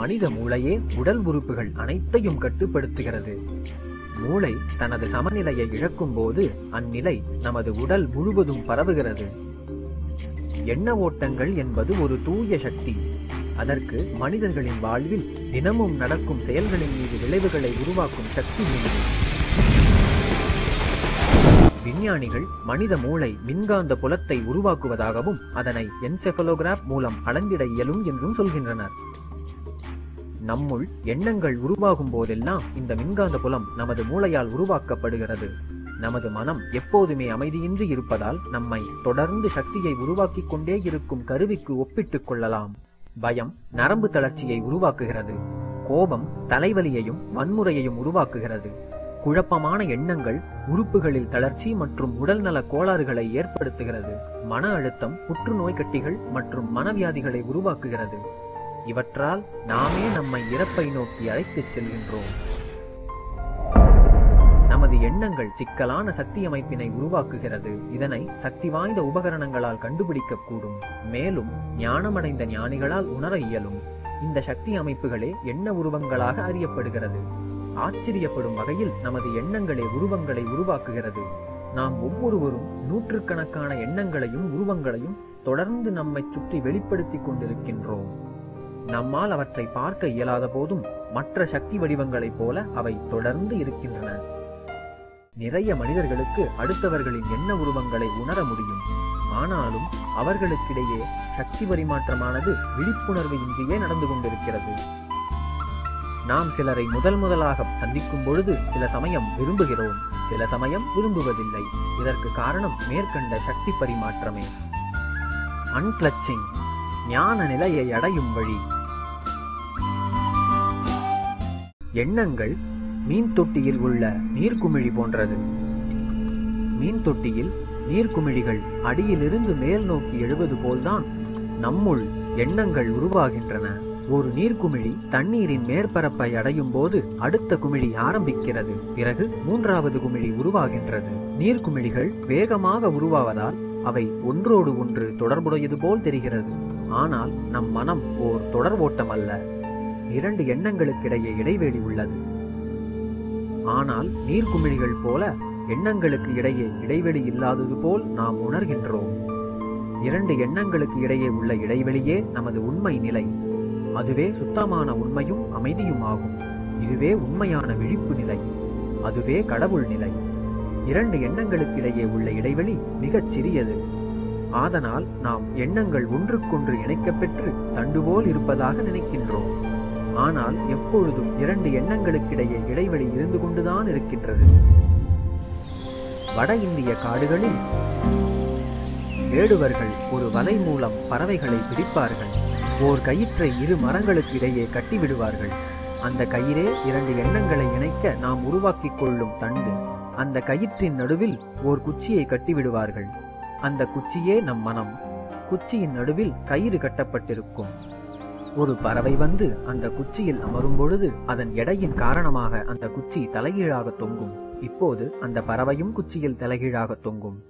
மனித மூளையே உடல் உறுப்புகள் அனைத்தையும் கட்டுப்படுத்துகிறது. மூளை தனது சமநிலையை இழக்கும் போது அந்நிலை நமது உடல் முழுவதும் பரவுகிறது. எண்ண ஓட்டங்கள் என்பது ஒரு தூய சக்தி. அதற்கு மனிதர்களின் வாழ்வில் தினமும் நடக்கும் செயல்களின் மீது விளைவுகளை உருவாக்கும் சக்தி உண்டு விஞ்ஞானிகள் மனித மூளை மின்காந்த புலத்தை உருவாக்குவதாகவும் அதனை என்செஃபலோகிராஃப் மூலம் அளந்திட இயலும் என்றும் சொல்கின்றனர். நம்முள் எண்ணங்கள் உருவாகும் போதெல்லாம் இந்த மின்காந்த புலம் நமது மூளையால் உருவாக்கப்படுகிறது. நமது மனம் எப்போதுமே அமைதியின்றி இருப்பதால் நம்மை தொடர்ந்து சக்தியை உருவாக்கிக் கொண்டே இருக்கும் கருவிக்கு ஒப்பிட்டுக் கொள்ளலாம். பயம் நரம்பு தளர்ச்சியை உருவாக்குகிறது. கோபம் தலைவலியையும் வன்முறையையும் உருவாக்குகிறது. குழப்பமான எண்ணங்கள் உறுப்புகளில் தளர்ச்சி மற்றும் உடல்நல கோளாறுகளை ஏற்படுத்துகிறது. மன அழுத்தம் புற்றுநோய் கட்டிகள் மற்றும் மனவியாதிகளை உருவாக்குகிறது. இவற்றால் நாமே நம்மை இறப்பை நோக்கி அழைத்துச் செல்கின்றோம். நமது எண்ணங்கள் சிக்கலான சக்தி அமைப்பினை உருவாக்குகிறது. இதனை சக்தி வாய்ந்த உபகரணங்களால் கண்டுபிடிக்க கூடும் மேலும் ஞானமடைந்த ஞானிகளால் உணர இயலும். இந்த சக்தி அமைப்புகளே எண்ண உருவங்களாக அறியப்படுகிறது. ஆச்சரியப்படும் வகையில் நமது எண்ணங்களே உருவங்களை உருவாக்குகிறது. நாம் ஒவ்வொருவரும் நூற்றுக்கணக்கான எண்ணங்களையும் உருவங்களையும் தொடர்ந்து நம்மை சுற்றி வெளிப்படுத்திக் கொண்டிருக்கின்றோம். நம்மால் அவற்றை பார்க்க இயலாத போதும் மற்ற சக்தி வடிவங்களைப் போல அவை தொடர்ந்து இருக்கின்றன. நிறைய மனிதர்களுக்கு அடுத்தவர்களின் எண்ண உருவங்களை உணர முடியும். ஆனாலும் அவர்களுக்கிடையே சக்தி பரிமாற்றமானது விழிப்புணர்வு இன்றியே நடந்து கொண்டிருக்கிறது. நாம் சிலரை முதல் முதலாக சந்திக்கும் பொழுது சில சமயம் விரும்புகிறோம் சில சமயம் விரும்புவதில்லை. இதற்கு காரணம் மேற்கண்ட சக்தி பரிமாற்றமே. அன்கிளச்சிங் ஞான நிலையை அடையும் வழி. எண்ணங்கள் மீன் தொட்டியில் உள்ள நீர்க்குமிழி போன்றது. மீன் தொட்டியில் நீர்க்குமிழிகள் அடியிலிருந்து மேல் நோக்கி எழுவது போல்தான் நம்முள் எண்ணங்கள் உருவாகின்றன. ஒரு நீர்க்குமிழி தண்ணீரின் மேற்பரப்பை அடையும் போது அடுத்த குமிழி ஆரம்பிக்கிறது. பிறகு மூன்றாவது குமிழி உருவாகின்றது. நீர்க்குமிழிகள் வேகமாக உருவாவதால் அவை ஒன்றோடு ஒன்று தொடர்புடையது போல் தெரிகிறது. ஆனால் நம் மனம் ஓர் தொடர் ஓட்டம் அல்ல. இரண்டு எண்ணங்களுக்கிடையே இடைவெளி உள்ளது. ஆனால் நீர்க்குமிழிகள் போல எண்ணங்களுக்கு இடையே இடைவெளி இல்லாதது போல் நாம் உணர்கின்றோம். இரண்டு எண்ணங்களுக்கு இடையே உள்ள இடைவெளியே நமது உண்மை நிலை. அதுவே சுத்தமான உண்மையும் அமைதியும் ஆகும் இதுவே உண்மையான விழிப்பு நிலை. அதுவே கடவுள் நிலை. இரண்டு எண்ணங்களுக்கிடையே உள்ள இடைவெளி மிகச் சிறியது. ஆதனால் நாம் எண்ணங்கள் ஒன்றுக்கொன்று இணைக்கப்பெற்று தண்டுபோல் இருப்பதாக நினைக்கின்றோம். ஆனால் எப்பொழுதும் இரண்டு எண்ணங்களுக்கிடையே இடைவெளி இருந்து கொண்டுதான் இருக்கின்றது. வட இந்திய காடுகளில் வேடுவர்கள் ஒரு வலை மூலம் பறவைகளை பிடிப்பார்கள். ஓர் கயிற்றை இரு மரங்களுக்கு இடையே கட்டிவிடுவார்கள். அந்த கயிறே இரண்டு எண்ணங்களை இணைக்க நாம் உருவாக்கிக் கொள்ளும் தண்டு. அந்த கயிற்றின் நடுவில் ஓர் குச்சியை கட்டிவிடுவார்கள். அந்த குச்சியே நம் மனம். குச்சியின் நடுவில் கயிறு கட்டப்பட்டிருக்கும். ஒரு பறவை வந்து அந்த குச்சியில் அமரும் பொழுது அதன் எடையின் காரணமாக அந்த குச்சி தலைகீழாக தொங்கும். இப்போது அந்த பறவையும் குச்சியில் தலைகீழாக தொங்கும்.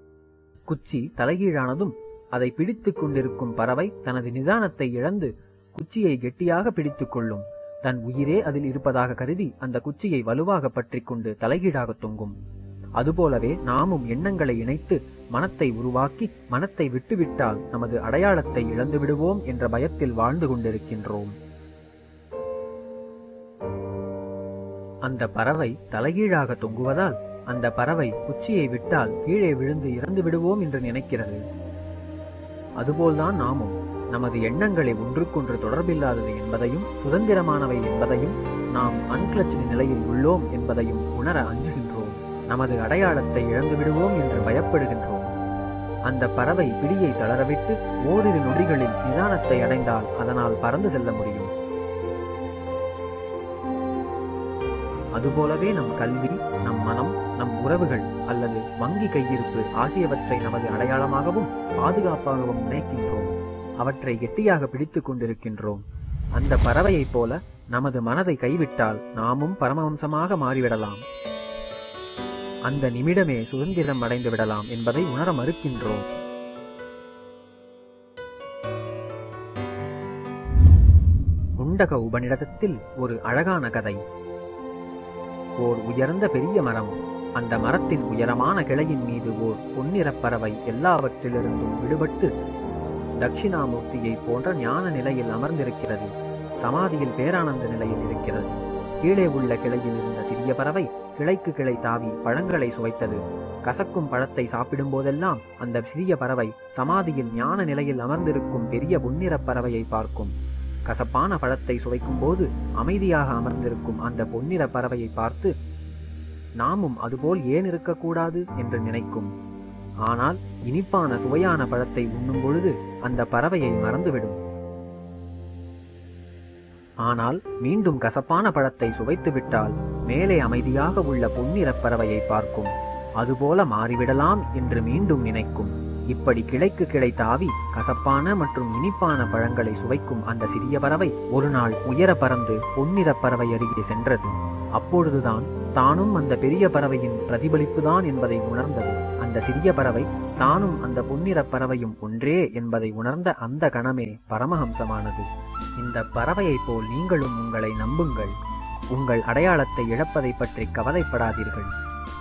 குச்சி தலைகீழானதும் அதை பிடித்துக் கொண்டிருக்கும் பறவை தனது நிதானத்தை இழந்து குச்சியை கெட்டியாக பிடித்துக் கொள்ளும். தன் உயிரே அதில் இருப்பதாக கருதி அந்த குச்சியை வலுவாக பற்றி கொண்டு தலைகீழாக தொங்கும். அதுபோலவே நாமும் எண்ணங்களை இணைத்து மனத்தை உருவாக்கி மனத்தை விட்டுவிட்டால் நமது அடையாளத்தை இழந்து விடுவோம் என்ற பயத்தில் வாழ்ந்து கொண்டிருக்கின்றோம். அந்த பறவை தலைகீழாக தொங்குவதால் அந்த பறவை குச்சியை விட்டால் கீழே விழுந்து இறந்து விடுவோம் என்று நினைக்கிறது. அதுபோல்தான் நாமும் நமது எண்ணங்களை ஒன்றுக்கொன்று தொடர்பில்லாதது என்பதையும் சுதந்திரமானவை என்பதையும் நாம் அன்கிளச்சின நிலையில் உள்ளோம் என்பதையும் உணர அஞ்சுகின்றோம். நமது அடையாளத்தை இழந்து விடுவோம் என்று பயப்படுகின்றோம். அந்த பறவை பிடியை தளரவிட்டு ஓரிரு நொடிகளில் நிதானத்தை அடைந்தால் அதனால் பறந்து செல்ல முடியும். அதுபோலவே நம் கல்வி நம் மனம் நம் உறவுகள் அல்லது வங்கி கையிருப்பு ஆகியவற்றை நமது அடையாளமாகவும் பாதுகாப்பாகவும் நினைக்கின்றோம். அவற்றை கெட்டியாக பிடித்துக் கொண்டிருக்கின்றோம். அந்த பறவையைப் போல நமது மனதை கைவிட்டால் நாமும் பரமவம்சமாக மாறிவிடலாம். அந்த நிமிடமே சுதந்திரம் அடைந்து விடலாம் என்பதை உணர மறுக்கின்றோம். முண்டக உபநிடதத்தில் ஒரு அழகான கதை. ஓர் உயர்ந்த பெரிய மரம் அந்த மரத்தின் உயரமான கிளையின் மீது ஓர் பொன்னிறப் பறவை எல்லாவற்றிலிருந்தும் விடுபட்டு தட்சிணாமூர்த்தியை போன்ற ஞான நிலையில் அமர்ந்திருக்கிறது. சமாதியில் பேரானந்த நிலையில் இருக்கிறது. கீழே உள்ள கிளையில் இருந்த சிறிய பறவை கிளைக்கு கிளை தாவி பழங்களை சுவைத்தது. கசக்கும் பழத்தை சாப்பிடும் போதெல்லாம் அந்த சிறிய பறவை சமாதியில் ஞான நிலையில் அமர்ந்திருக்கும் பெரிய பொன்னிறப் பறவையை பார்க்கும். கசப்பான பழத்தை சுவைக்கும் போது அமைதியாக அமர்ந்திருக்கும் அந்த பொன்னிற பறவையை பார்த்து நாமும் அதுபோல் ஏன் இருக்கக்கூடாது? என்று நினைக்கும். ஆனால் இனிப்பான சுவையான பழத்தை உண்ணும் பொழுது அந்த பறவையை மறந்துவிடும். ஆனால் மீண்டும் கசப்பான பழத்தை சுவைத்துவிட்டால் மேலே அமைதியாக உள்ள பொன்னிறப் பறவையை பார்க்கும். அதுபோல மாறிவிடலாம் என்று மீண்டும் நினைக்கும். இப்படி கிளைக்கு கிளை தாவி கசப்பான மற்றும் இனிப்பான பழங்களை சுவைக்கும் அந்த சிறிய பறவை ஒரு நாள் உயர பறந்து பொன்னிறப் பறவை அருகே சென்றது. அப்பொழுதுதான் தானும் அந்த பெரிய பறவையின் பிரதிபலிப்புதான் என்பதை உணர்ந்தது. அந்த சிறிய பறவை தானும் அந்த பொன்னிறப் பறவையும் ஒன்றே என்பதை உணர்ந்த அந்த கணமே பரமஹம்சமானது. இந்த பறவையைப் போல் நீங்களும் உங்களை நம்புங்கள். உங்கள் அடையாளத்தை இழப்பதை பற்றி கவலைப்படாதீர்கள்.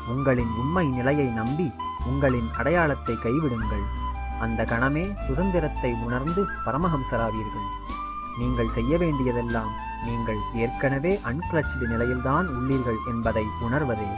உங்களின் உண்மை நிலையை நம்பி உங்களின் அடையாளத்தை கைவிடுங்கள். அந்த கணமே சுதந்திரத்தை உணர்ந்து பரமஹம்சராவீர்கள். நீங்கள் செய்ய வேண்டியதெல்லாம் நீங்கள் ஏற்கனவே அன்கிளச்டு நிலையில்தான் உள்ளீர்கள் என்பதை உணர்வதே